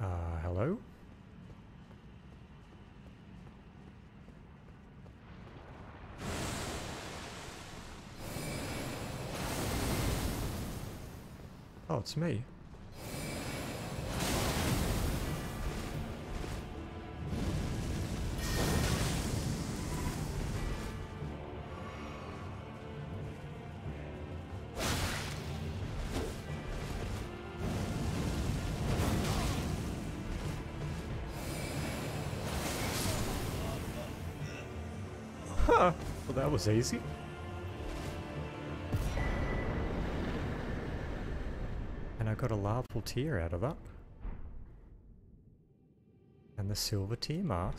Uh, hello? Oh, it's me. Well, that was easy. And I got a larval tear out of that. And the silver tear mask.